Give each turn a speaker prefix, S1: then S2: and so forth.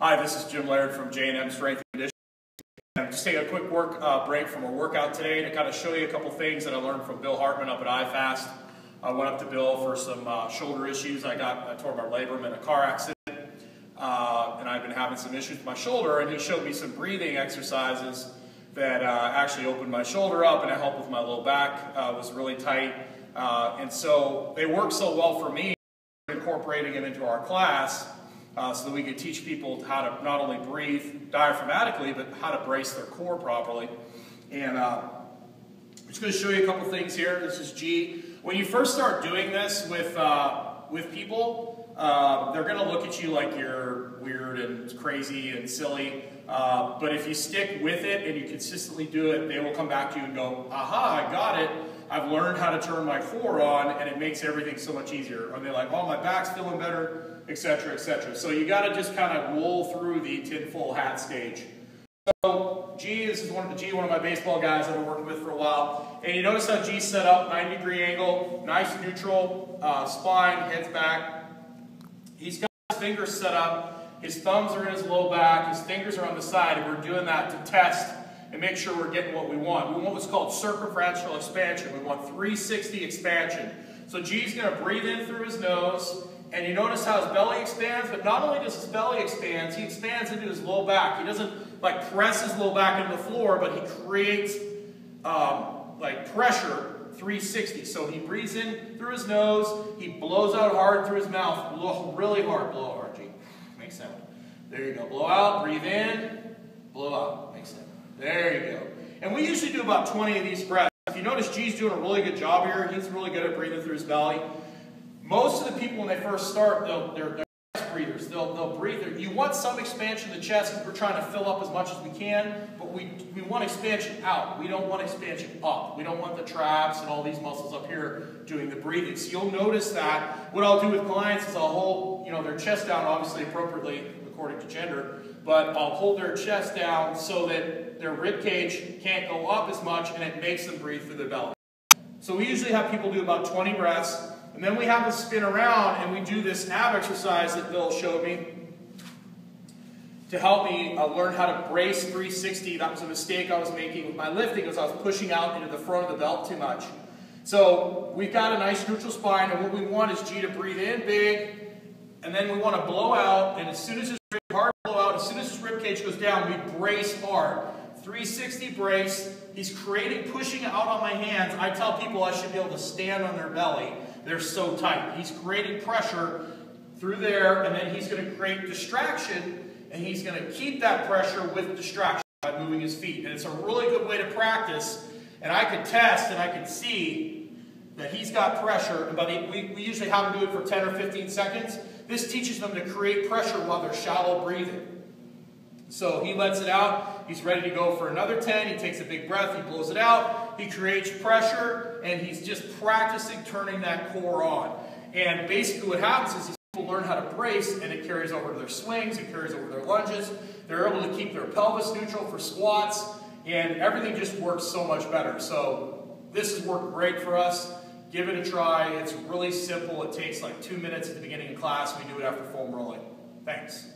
S1: Hi, this is Jim Laird from J&M Strength and Conditioning. I'm just taking a quick work uh, break from a workout today to kind of show you a couple things that I learned from Bill Hartman up at iFast. I went up to Bill for some uh, shoulder issues. I got I tore my labrum in a car accident, uh, and I've been having some issues with my shoulder. And he showed me some breathing exercises that uh, actually opened my shoulder up and it helped with my low back. Uh, was really tight, uh, and so they work so well for me. Incorporating them into our class uh, so that we could teach people how to not only breathe diaphragmatically, but how to brace their core properly. And uh, I'm just going to show you a couple things here. This is G. When you first start doing this with, uh, with people, uh, they're going to look at you like you're weird and crazy and silly. Uh, but if you stick with it and you consistently do it, they will come back to you and go, aha, I got it. I've learned how to turn my core on and it makes everything so much easier. Or they're like, oh, my back's feeling better etc., etc. So you got to just kind of roll through the tinfoil hat stage. So G, this is one of the G, one of my baseball guys that I've been working with for a while. And you notice how G's set up, 90 degree angle, nice neutral, uh, spine, heads back. He's got his fingers set up, his thumbs are in his low back, his fingers are on the side, and we're doing that to test and make sure we're getting what we want. We want what's called circumferential expansion. We want 360 expansion. So G's going to breathe in through his nose, and you notice how his belly expands, but not only does his belly expand, he expands into his low back. He doesn't like press his low back into the floor, but he creates um, like pressure 360. So he breathes in through his nose, he blows out hard through his mouth, blow really hard, blow hard, G. Make sound. There you go. Blow out, breathe in, blow out. Make sound. There you go. And we usually do about 20 of these breaths. If you notice G's doing a really good job here, he's really good at breathing through his belly. Most of the people, when they first start, they'll, they're, they're chest breathers. They'll, they'll breathe. You want some expansion of the chest we're trying to fill up as much as we can, but we, we want expansion out. We don't want expansion up. We don't want the traps and all these muscles up here doing the breathing. So you'll notice that what I'll do with clients is I'll hold you know, their chest down, obviously appropriately according to gender, but I'll hold their chest down so that their rib cage can't go up as much and it makes them breathe through their belly. So we usually have people do about 20 breaths. And then we have to spin around and we do this ab exercise that Bill showed me to help me uh, learn how to brace 360. That was a mistake I was making with my lifting because I was pushing out into the front of the belt too much. So we've got a nice neutral spine and what we want is G to breathe in big and then we want to blow out and as soon as his hard blow out, as soon as his rib cage goes down, we brace hard. 360 brace. He's creating, pushing out on my hands. I tell people I should be able to stand on their belly they're so tight. He's creating pressure through there, and then he's going to create distraction, and he's going to keep that pressure with distraction by moving his feet. And it's a really good way to practice. And I could test and I could see that he's got pressure. but we, we usually have him do it for 10 or 15 seconds. This teaches them to create pressure while they're shallow breathing. So he lets it out. He's ready to go for another 10. He takes a big breath. He blows it out. He creates pressure, and he's just practicing turning that core on. And basically what happens is people learn how to brace, and it carries over to their swings. It carries over their lunges. They're able to keep their pelvis neutral for squats, and everything just works so much better. So this has worked great for us. Give it a try. It's really simple. It takes like two minutes at the beginning of class. We do it after foam rolling. Thanks.